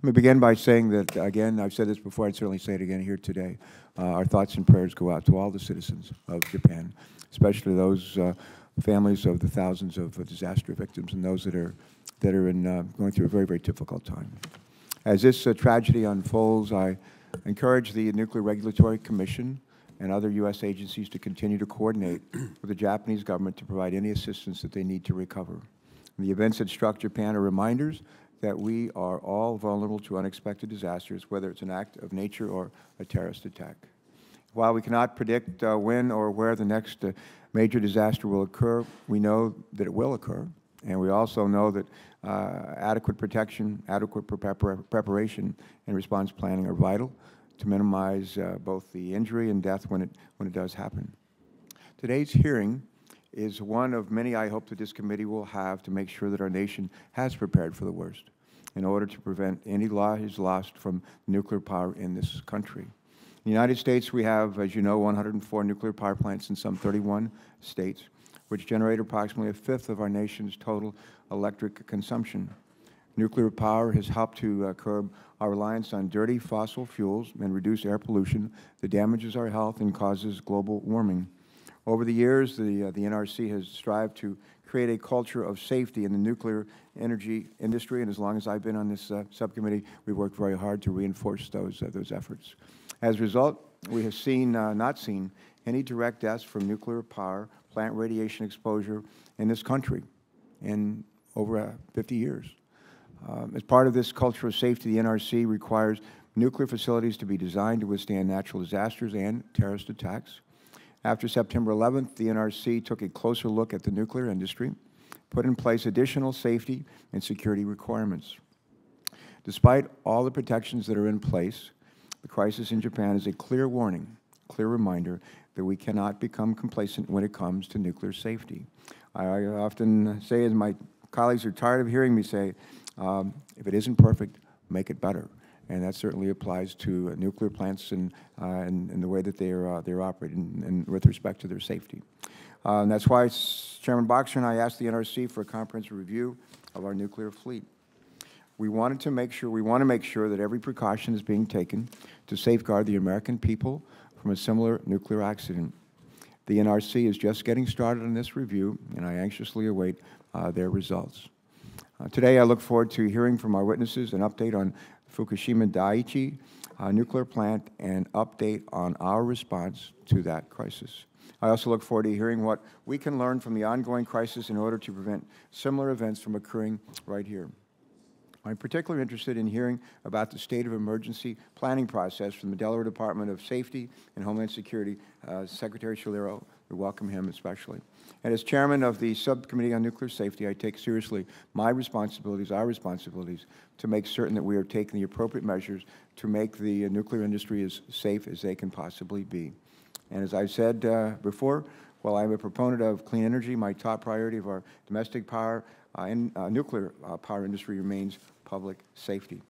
Let me begin by saying that, again, I've said this before, I'd certainly say it again here today. Uh, our thoughts and prayers go out to all the citizens of Japan, especially those uh, families of the thousands of uh, disaster victims and those that are, that are in, uh, going through a very, very difficult time. As this uh, tragedy unfolds, I encourage the Nuclear Regulatory Commission and other U.S. agencies to continue to coordinate with the Japanese government to provide any assistance that they need to recover. The events that struck Japan are reminders that we are all vulnerable to unexpected disasters, whether it's an act of nature or a terrorist attack. While we cannot predict uh, when or where the next uh, major disaster will occur, we know that it will occur, and we also know that uh, adequate protection, adequate prepar preparation, and response planning are vital to minimize uh, both the injury and death when it, when it does happen. Today's hearing is one of many I hope that this committee will have to make sure that our nation has prepared for the worst in order to prevent any lives lost from nuclear power in this country. In the United States, we have, as you know, 104 nuclear power plants in some 31 states, which generate approximately a fifth of our nation's total electric consumption. Nuclear power has helped to uh, curb our reliance on dirty fossil fuels and reduce air pollution that damages our health and causes global warming. Over the years, the, uh, the NRC has strived to create a culture of safety in the nuclear energy industry, and as long as I've been on this uh, subcommittee, we've worked very hard to reinforce those, uh, those efforts. As a result, we have seen, uh, not seen, any direct deaths from nuclear power plant radiation exposure in this country in over uh, 50 years. Um, as part of this culture of safety, the NRC requires nuclear facilities to be designed to withstand natural disasters and terrorist attacks. After September 11th, the NRC took a closer look at the nuclear industry, put in place additional safety and security requirements. Despite all the protections that are in place, the crisis in Japan is a clear warning, clear reminder that we cannot become complacent when it comes to nuclear safety. I often say, as my colleagues are tired of hearing me say, um, if it isn't perfect, make it better. And that certainly applies to nuclear plants and, uh, and, and, the way that they are, uh, they're operated and, and, with respect to their safety. Uh, and that's why Chairman Boxer and I asked the NRC for a comprehensive review of our nuclear fleet. We wanted to make sure, we want to make sure that every precaution is being taken to safeguard the American people from a similar nuclear accident. The NRC is just getting started on this review, and I anxiously await uh, their results. Uh, today, I look forward to hearing from our witnesses an update on Fukushima Daiichi uh, nuclear plant and update on our response to that crisis. I also look forward to hearing what we can learn from the ongoing crisis in order to prevent similar events from occurring right here. I'm particularly interested in hearing about the state of emergency planning process from the Delaware Department of Safety and Homeland Security. Uh, Secretary Schiliro, we welcome him especially. And as chairman of the Subcommittee on Nuclear Safety, I take seriously my responsibilities, our responsibilities, to make certain that we are taking the appropriate measures to make the nuclear industry as safe as they can possibly be. And as I've said uh, before, while I'm a proponent of clean energy, my top priority of our domestic power uh, and uh, nuclear uh, power industry remains public safety.